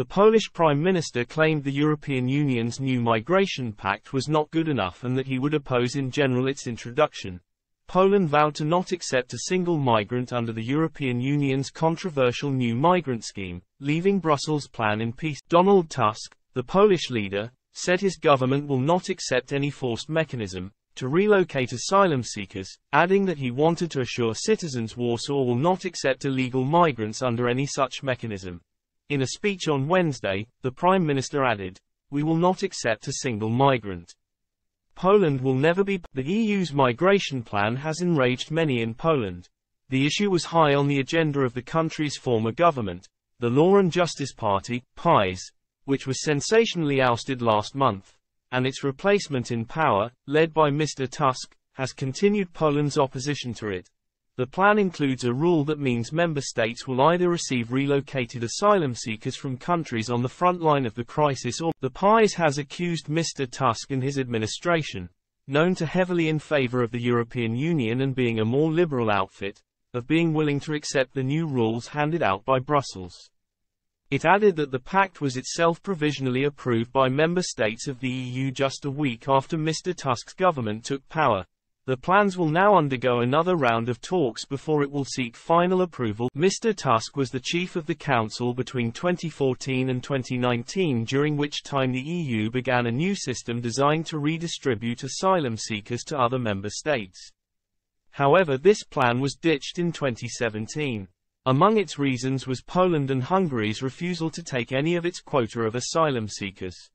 The Polish Prime Minister claimed the European Union's new migration pact was not good enough and that he would oppose in general its introduction. Poland vowed to not accept a single migrant under the European Union's controversial new migrant scheme, leaving Brussels' plan in peace. Donald Tusk, the Polish leader, said his government will not accept any forced mechanism to relocate asylum seekers, adding that he wanted to assure citizens Warsaw will not accept illegal migrants under any such mechanism. In a speech on Wednesday, the Prime Minister added, We will not accept a single migrant. Poland will never be. The EU's migration plan has enraged many in Poland. The issue was high on the agenda of the country's former government, the Law and Justice Party, PiS, which was sensationally ousted last month, and its replacement in power, led by Mr. Tusk, has continued Poland's opposition to it. The plan includes a rule that means member states will either receive relocated asylum seekers from countries on the front line of the crisis or the PiS has accused Mr. Tusk and his administration, known to heavily in favor of the European Union and being a more liberal outfit, of being willing to accept the new rules handed out by Brussels. It added that the pact was itself provisionally approved by member states of the EU just a week after Mr. Tusk's government took power. The plans will now undergo another round of talks before it will seek final approval. Mr. Tusk was the chief of the Council between 2014 and 2019 during which time the EU began a new system designed to redistribute asylum seekers to other member states. However this plan was ditched in 2017. Among its reasons was Poland and Hungary's refusal to take any of its quota of asylum seekers.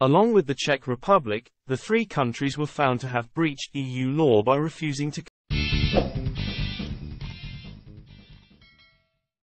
Along with the Czech Republic, the three countries were found to have breached EU law by refusing to